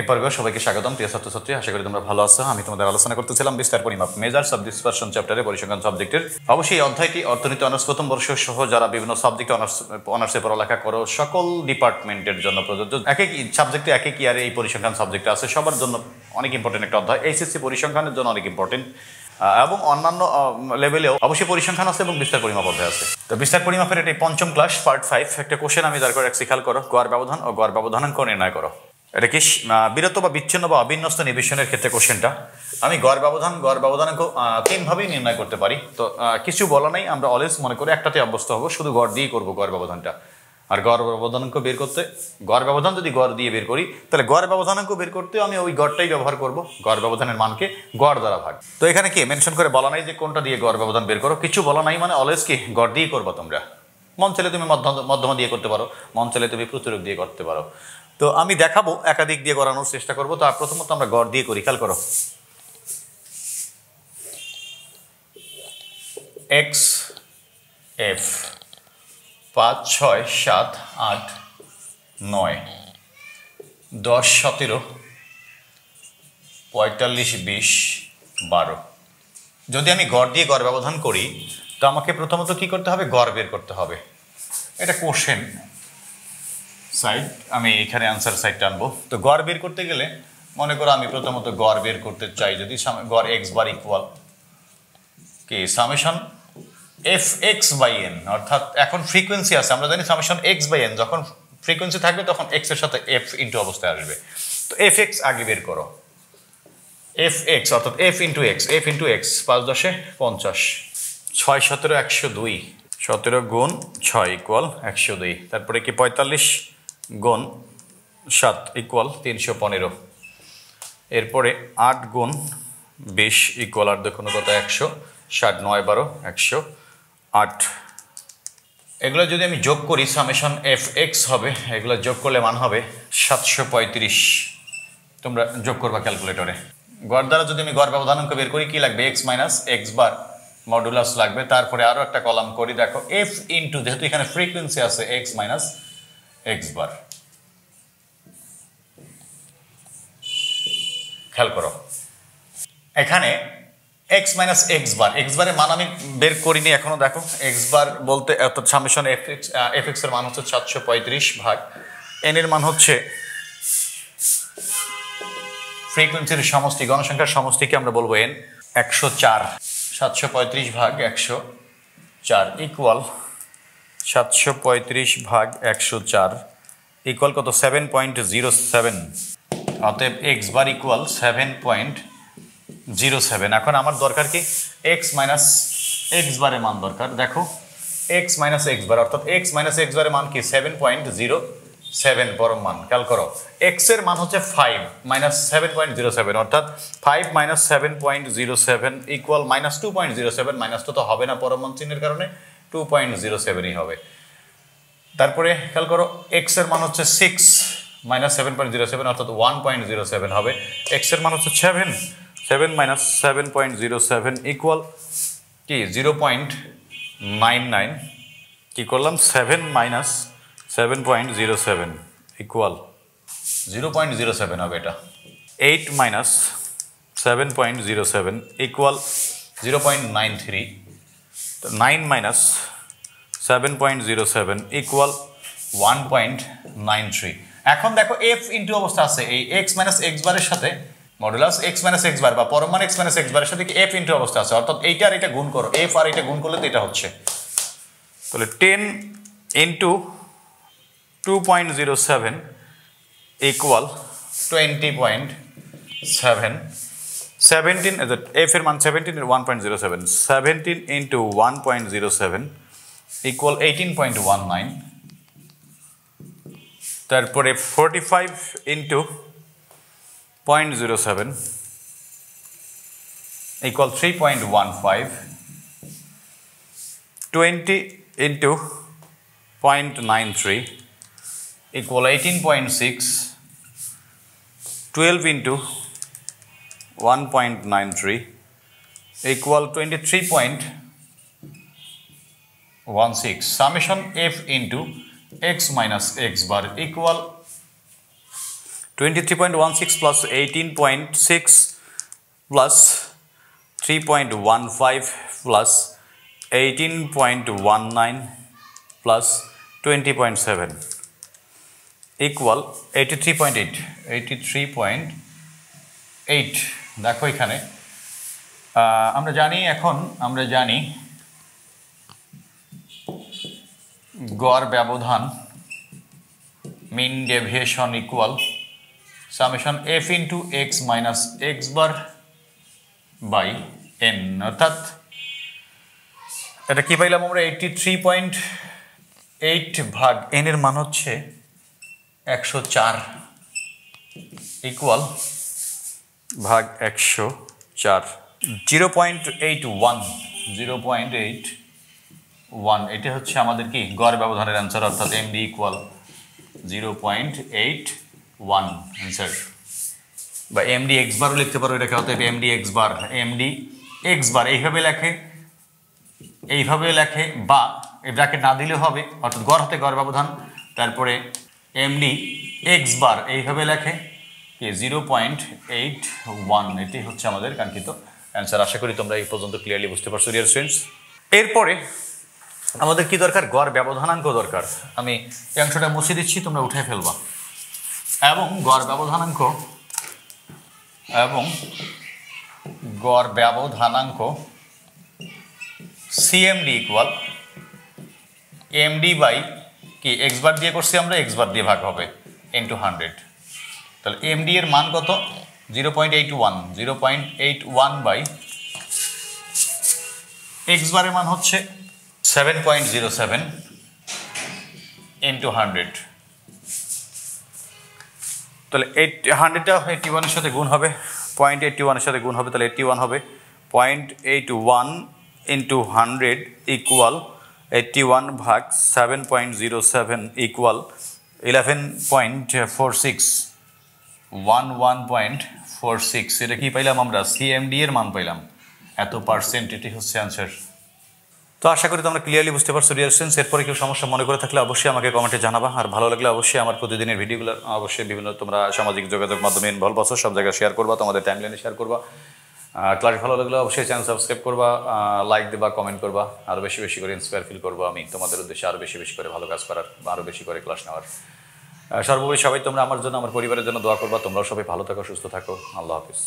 এ পর্বে সবাইকে স্বাগতম। প্রিয় ছাত্রছাত্রী, আশা করি তোমরা ভালো আছো। আমি তোমাদের আলোচনা করতেছিলাম বিস্তার পরিমাপ মেজার সাব ডিসপারশন চ্যাপ্টারে পরিসংখ্যান সাবজেক্টের অবশ্যই এই অধ্যায়টি অর্থনীতি অনার্স প্রথম বর্ষ সহ যারা বিভিন্ন সাবজেক্ট অনার্স অনার্সে পড়ালেখা করো, সকল ডিপার্টমেন্টের জন্য প্রযোজ্য। এক এক সাবজেক্টে এক এক ইয়ারে এই পরিসংখ্যান সাবজেক্ট আছে। সবার জন্য অনেক ইম্পর্টেন্ট একটা অধ্যায়। এইচএসসি পরিসংখ্যানের জন্য অনেক ইম্পর্টেন্ট এবং অন্যান্য লেভেলেও অবশ্যই পরিসংখ্যান আছে এবং বিস্তার পরিমাপ অধ্যায় আছে। তো বিস্তার পরিমাপের এটি পঞ্চম ক্লাস পার্ট ফাইভ একটা কোশ্চেন আমি দাঁড় করে রাখছি। খেয়াল করো গড় ব্যবধান ও গড় ব্যবধানাঙ্ক নির্ণয় করো। এটা কি বিরত বা বিচ্ছিন্ন বা অবিন্যস্ত নিবেশনের ক্ষেত্রে কোশ্চেনটা? আমি গড় ব্যবধান গড় ব্যবধানাঙ্ক আহ, তিনভাবেই নির্ণয় করতে পারি। তো কিছু বলা নাই আমরা অলওয়েজ মনে করি একটাতে অভ্যস্ত হব শুধু গড় দিয়েই করব গড় ব্যবধানটা। আর গড় ব্যবধানাঙ্ক বের করতে গড় ব্যবধান যদি গড় দিয়ে বের করি তাহলে গড় ব্যবধানাঙ্ক বের করতে আমি ওই গড়টাই ব্যবহার করব গড় ব্যবধানের মানকে গড় দ্বারা ভাগ। তো এখানে কি মেনশন করে বলা নাই যে কোনটা দিয়ে গড় ব্যবধান বের করো? কিছু বলা নাই মানে অলওয়েজ কি গড় দিয়ে করবা তোমরা? মন চাইলে তুমি মধ্য- মধ্যমা দিয়ে করতে পারো মন চাইলে তুমি প্রচুরক দিয়ে করতে পারো। তো আমি দেখাবো একাধিক দিয়ে করানোর চেষ্টা করব। তো প্রথমত আমরা গড় দিয়ে করি, খেয়াল করো। এক্স এফ পাঁচ, ছয়, সাত, আট, নয়, দশ, সতেরো, পঁয়তাল্লিশ, বিশ, বারো। যদি আমি গড় দিয়ে গড় ব্যবধান করি, তো আমাকে প্রথমত কি করতে হবে? গড় বের করতে হবে। এটা কোশ্চেন সাইড আমি এখানে আনসার সাইডটা আনব তো গড় বের করতে গেলে, মনে করো আমি প্রথমত গড় বের করতে চাই, যদি গড় এক্স বার ইকুয়াল কি summation f x by N অর্থাৎ এখন ফ্রিকোয়েন্সি আছে, আমরা জানি সামেশন এক্স বাই এন যখন ফ্রিকোয়েন্সি থাকবে তখন এক্সের সাথে এফ ইন্টু অবস্থায় আসবে। তো এফ এক্স আগে বের করো। এফ এক্স অর্থাৎ f into x f into x পাঁচ দশে পঞ্চাশ। ছয় সতেরো একশো দুই। সতেরো গুণ ছয় ইকুয়াল একশো দুই। তারপরে কি পঁয়তাল্লিশ? গুণ সাত ইকুয়াল তিনশো পনেরো। এরপরে আট গুণ বিশ ইকুয়াল আর দেখুন কত একশো, ষাট নয় বারো, একশো আট। এগুলো যদি আমি যোগ করি সামেশন এফ এক্স হবে, এগুলো যোগ করলে মান হবে সাতশো পঁয়ত্রিশ। তোমরা যোগ করবা ক্যালকুলেটরে গড় দ্বারা যদি আমি গড় ব্যবধানাঙ্ক বের করি, কি লাগবে? X minus x bar modulus লাগবে। তারপরে আরও একটা কলাম করি। দেখো এফ ইন্টু যেহেতু এখানে ফ্রিকোয়েন্সি আছে এক্স মাইনাস এক্স বার খেয়াল করো। এখানে x minus x bar x বারের মান আমি বের করিনি এখনও, দেখো। এক্স বার বলতে অর্থাৎ সামেশন এফ এক্স এফ এক্সের মান হচ্ছে সাতশো পঁয়ত্রিশ ভাগ। এন এর মান হচ্ছে ফ্রিকোয়েন্সির সমষ্টি, গণসংখ্যার সমষ্টিকে আমরা বলব এন একশো চার। সাতশো পঁয়ত্রিশ ভাগ একশো চার ইকুয়াল সাতশো পঁয়ত্রিশ ভাগ একশো চার ইকুয়াল কত? সেভেন পয়েন্ট জিরো সেভেন অতএব x bar equal seven point zero seven এখন আমার দরকার কি? এক্স মাইনাস এক্স বারের মান দরকার। দেখো এক্স মাইনাস এক্স বার অর্থাৎ এক্স মাইনাস এক্স বারের মান কি? সেভেন পয়েন্ট জিরো সেভেন পরম মান, খেয়াল করো। এক্স মান হচ্ছে five minus seven point zero seven অর্থাৎ five minus seven point zero seven equal minus two point zero seven minus তো হবে না পরম মান চিহ্নের কারণে। টু পয়েন্ট জিরো সেভেনই হবে। তারপরে খেয়াল করো এক্সের মান হচ্ছে six minus seven point zero seven অর্থাৎ ওয়ান পয়েন্ট জিরো সেভেন হবে। এক্সের মান হচ্ছে seven seven minus seven point zero seven equal কি? জিরো পয়েন্ট নাইন নাইন কী করলাম? Seven minus seven point zero seven equal zero point zero seven হবে এটা। Eight minus seven point zero seven equal zero point nine three nine minus seven point zero seven equal one point nine three এখন দেখো F into অবস্থা আছে, এই x minus x বারের সাথে modulus x minus x bar বা পরমান x minus x বারের সাথে এফ ইন্টু অবস্থা আছে? অর্থাৎ এইটা আর এটা গুণ করো এফ আর এটা গুণ করলে তো এটা হচ্ছে। তাহলে ten into two point zero seven equal twenty point seven seventeen f এর মান seventeen one point zero seven seventeen into one point zero seven equal eighteen point one nine তারপরে forty five into point zero seven equal three point one five twenty into point nine three equal eighteen point six twelve into 1.93 equal 23.16 summation f into x minus x bar equal 23.16 plus 18.6 plus 3.15 plus 18.19 plus 20.7 equal 83.8 83.8 দেখো এখানে। আমরা জানি এখন, আমরা জানি গড় ব্যবধান mean deviation equal summation f into x minus x bar by N অর্থাৎ, এটা কী পাইলাম আমরা? এইটটি থ্রি পয়েন্ট এইট ভাগ এন এর মান হচ্ছে একশো চার ইকুয়াল ভাগ একশো চার। Zero point eight one. Zero point eight one. এটা হচ্ছে আমাদের কি? গড় ব্যবধানের অ্যান্সার অর্থাৎ MD equal zero point eight one answer বা এমডি এক্স বারও লিখতে পারো এটাকে, অতএব MD x bar MD x bar এইভাবে লেখে এইভাবে লেখে, বা এই ব্র্যাকেট না দিলেও হবে, অর্থাৎ গড় হাতে গড় ব্যবধান, তারপরে এমডি এক্স বার এইভাবে লেখে কি জিরো পয়েন্ট এইট ওয়ান, এটি হচ্ছে আমাদের কাঙ্ক্ষিত অ্যান্সার। আশা করি তোমরা এই পর্যন্ত ক্লিয়ারলি বুঝতে পারছ ডিয়ার স্টুডেন্টস এরপরে আমাদের কি দরকার? গড় ব্যবধানাঙ্ক দরকার। আমি এই অংশটা মুছে দিচ্ছি, তোমরা উঠে ফেলবা। এবং গড় ব্যবধানাঙ্ক এবং গড় ব্যবধানাঙ্ক সিএমডি ইকুয়াল এমডি বাই কি? এক্স বার দিয়ে করছি আমরা এক্স বার দিয়ে ভাগ হবে ইন্টু হান্ড্রেড তাহলে এমডি এর মান কত? Zero point eight one zero point eight one by x বারের মান হচ্ছে seven point zero seven into hundred তাহলে এইট হান্ড্রেডটা এইটটি ওয়ানের সাথে গুণ হবে পয়েন্ট এইটটি ওয়ানের সাথে গুণ হবে, তাহলে এইটটি ওয়ান হবে। Point eight one into hundred equal eighty one ভাগ seven point zero seven equal eleven point four six one one point four six এটা কি পাইলাম আমরা? সিএমডি এর মান পাইলাম। এত পার্সেন্ট এটি হচ্ছে অ্যান্সার তো আশা করি তোমরা ক্লিয়ারলি বুঝতে পারছ ডিয়ার স্টুডেন্টস এরপরে কেউ সমস্যা মনে করে থাকলে অবশ্যই আমাকে কমেন্টে জানাবা। আর ভালো লাগলে অবশ্যই আমার প্রতিদিনের ভিডিওগুলো, অবশ্যই বিভিন্ন তোমরা সামাজিক যোগাযোগ মাধ্যমে ইনভলভ আছো, সব জায়গায় শেয়ার করবা, তোমাদের টাইমলাইনে শেয়ার করবা। ক্লাস ভালো লাগলে অবশ্যই চ্যানেল সাবস্ক্রাইব করবা লাইক দেবা কমেন্ট করবা। আরও বেশি বেশি করে ইন্সপায়ার ফিল করব আমি তোমাদের উদ্দেশ্যে আরও বেশি বেশি করে ভালো কাজ করার আরও বেশি করে ক্লাস নেওয়ার। সর্বোপরি সবাই তোমরা আমার জন্য, আমার পরিবারের জন্য দোয়া করবা। তোমরাও সবাই ভালো থাকো, সুস্থ থাকো। আল্লাহ হাফিজ।